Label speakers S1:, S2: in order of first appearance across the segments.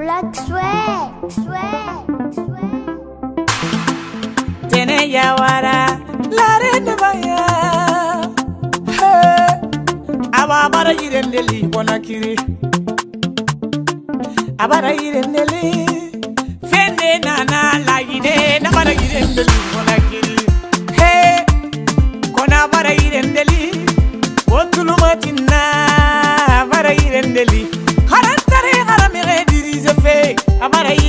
S1: black sweat, sweat, sweat. Tene ya wara, la rende baya. Ababara wana kiri. Abara yirendeli. Fende na na la yide, na bara wana kiri. I'm amar ahí.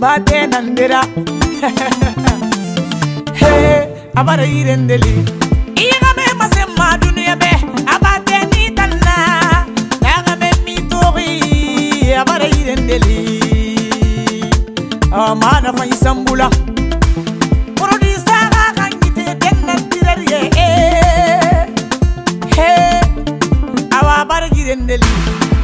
S1: bate nandera he abara irendeli igame mase madunu yabe abate ni tanna nagame mitori abara irendeli amana ah, fa isambula eh. Hey, I'm about to get in the league.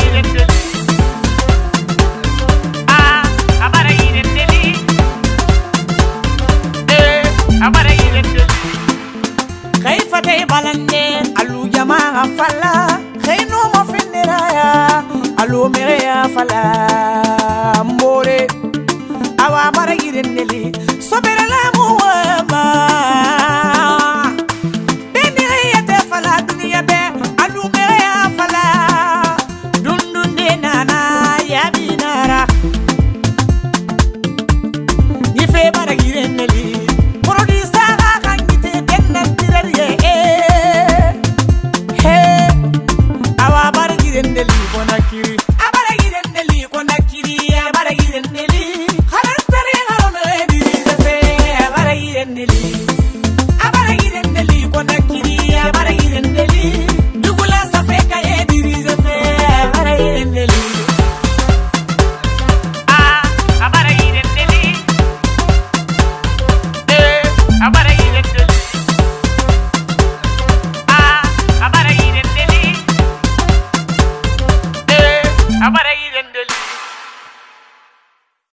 S1: afala xeyno mo findiraya alo mere afala mbore awa bara yirendeli soberalamu